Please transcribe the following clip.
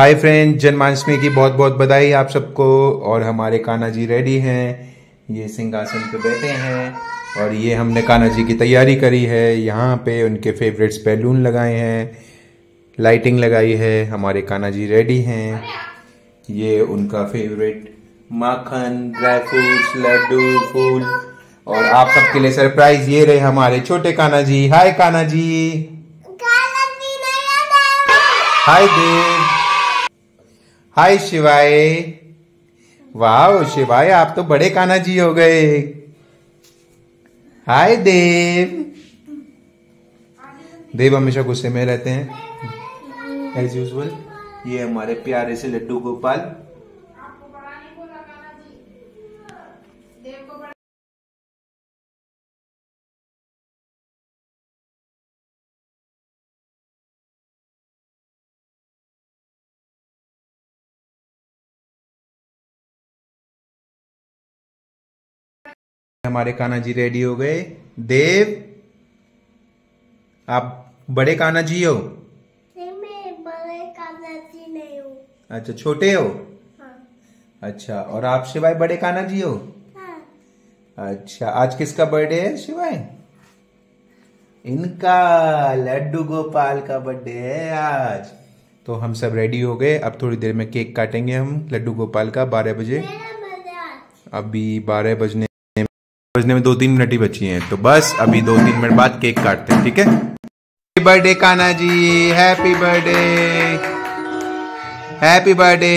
Hi friend Janmashtami की बहुत बहुत बधाई आप सबको और हमारे कान्हा जी रेडी हैं। ये सिंहासन पे बैठे हैं और ये हमने कान्हा जी की तैयारी करी है। यहाँ पे उनके फेवरेट्स बैलून लगाए हैं। लाइटिंग लगाई है। हमारे कान्हा जी रेडी हैं। ये उनका फेवरेट माखन ड्राई फ्रूट्स लड्डू फूल और आप सबके लिए सरप्राइज़ ये रहे हमारे छोटे कान्हा जी। हाय कान्हा जी। हाय देव। हाय शिवाय। वाह शिवाय, आप तो बड़े काना जी हो गए। हाय देव। देव हमेशा गुस्से में रहते हैं। एज यूजल ये हमारे प्यारे से लड्डू गोपाल। हमारे कान्हा जी रेडी हो गए। देव आप बड़े कान्हा जी हो मैं बड़े कानाची नहीं हूँ। अच्छा छोटे हो? हाँ। अच्छा और आप शिवाय बड़े कान्हा जी हो? हाँ। अच्छा आज किसका बर्थडे है शिवाय? इनका लड्डू गोपाल का बर्थडे है आज। तो हम सब रेडी हो गए। अब थोड़ी देर में केक काटेंगे हम लड्डू गोपाल का बारह बजे। अभी बारह बजने बजने में दो तीन मिनट ही बची हैं तो बस अभी दो तीन मिनट बाद केक काटते हैं, ठीक है? Happy birthday Kanha ji happy birthday happy birthday